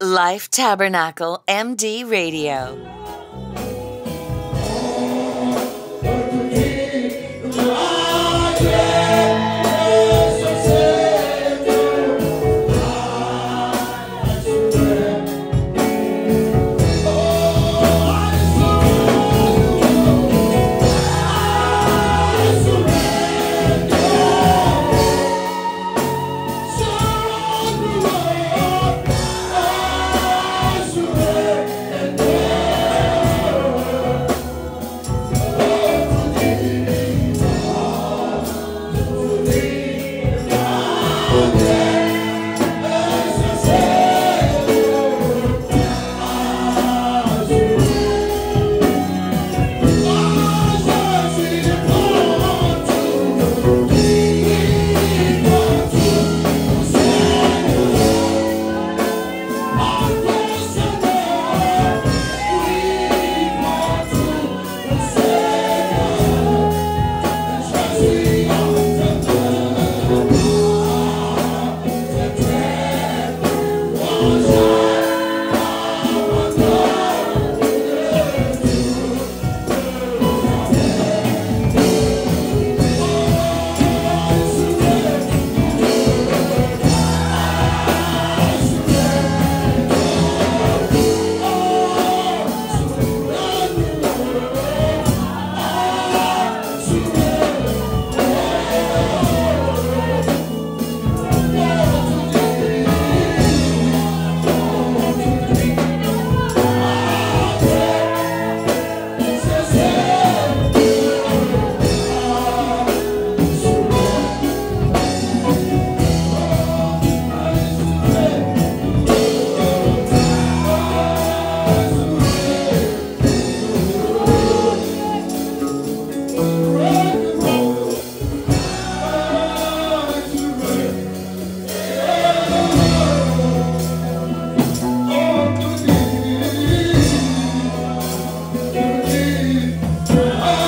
Life Tabernacle MD Radio.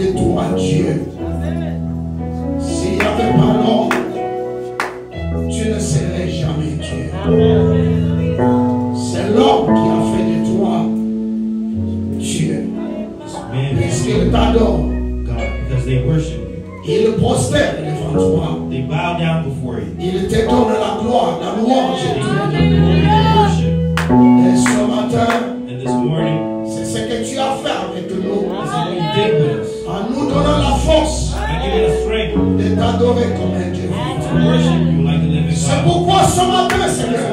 de toi, Dieu. S'il n'y avait pas l'homme, tu ne serais jamais Dieu. C'est l'homme qui a fait de toi Dieu. Puisqu'il t'adore. Il prospère devant toi. Il te donne la gloire, la louange. Et ce matin, c'est ce que tu as fait avec nous nous donnant la force de t'adorer comme un Dieu. C'est pourquoi ce matin, Seigneur,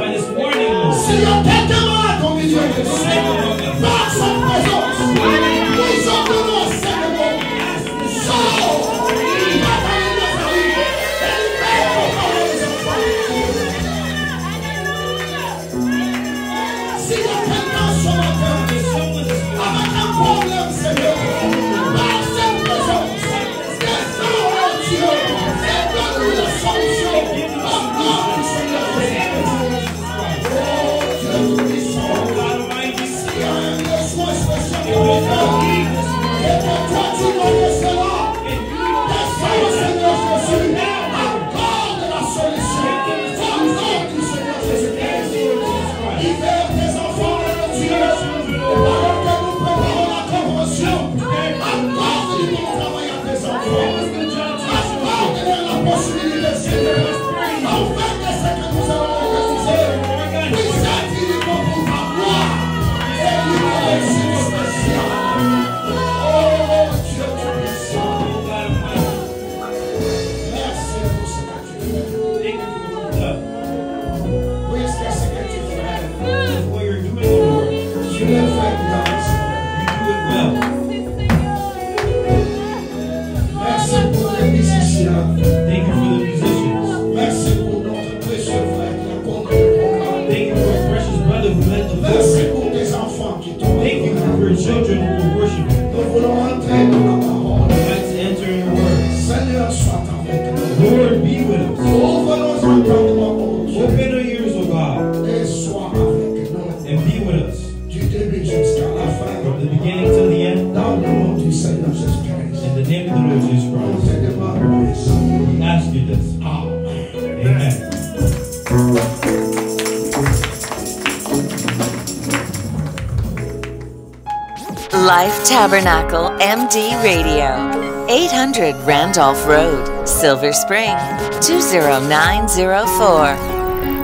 Life Tabernacle MD Radio, 800 Randolph Road, Silver Spring, 20904,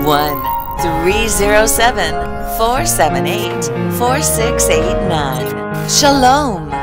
1 307 478 4689. Shalom.